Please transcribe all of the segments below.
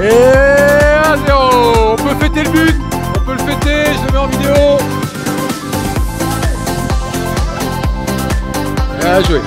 Et 1-0 On peut fêter le but. On peut le fêter, je le mets en vidéo. Bien joué.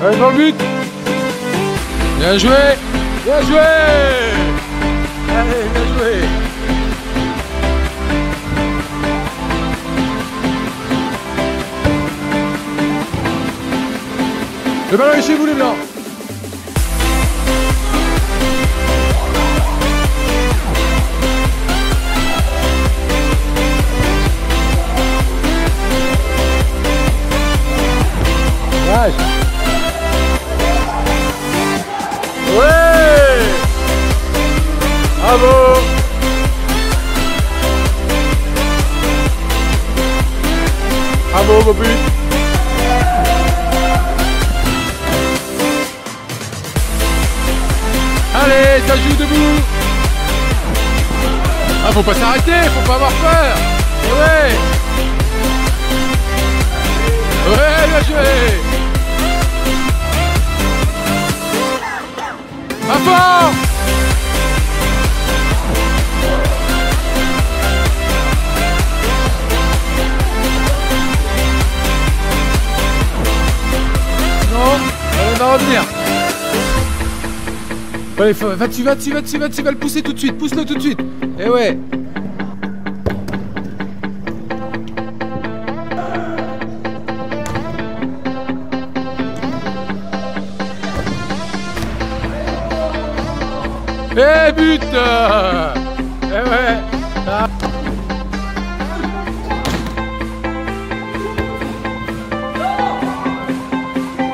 Allez, dans le but. Bien joué. Bien joué. Allez, bien joué. Le ballon est chez vous les blancs Bravo. Bravo, beau but. Allez, ça joue debout. Ah, faut pas s'arrêter, faut pas avoir peur. Et ouais. Ouais, bien joué. À fond revenir. Allez, va tu vas tu vas tu vas tu vas le pousser tout de suite, pousse-le tout de suite. Eh ouais. Eh but. Eh ouais Ah.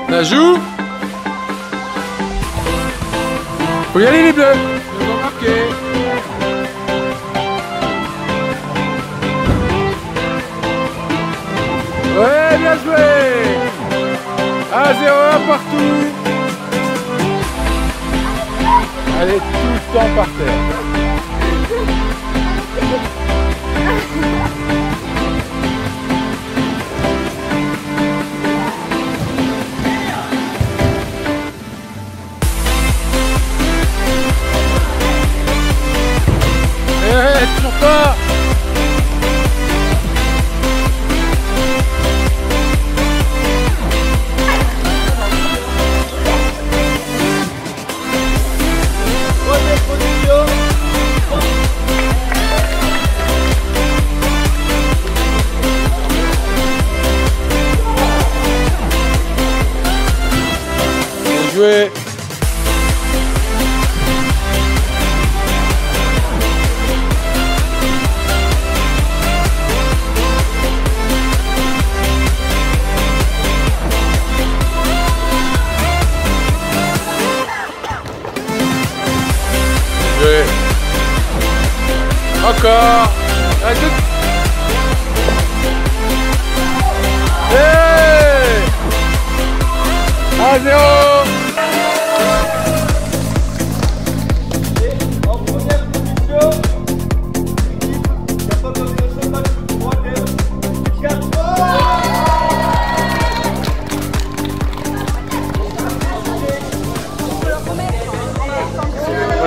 Ça joue? Faut y aller les bleus. Ils ont marqué Ouais bien joué. 1 0 1 partout. Est tout le temps par terre. Joué Joué. Encore Un, deux. Hey 1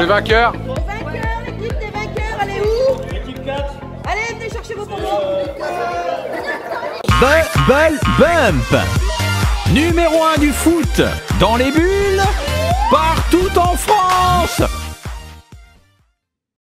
Vainqueurs Vainqueur, l'équipe des vainqueurs, elle est où? L'équipe 4, Allez, venez chercher vos pompons. Bubble Bump. Numéro 1 du foot Dans les bulles Partout en France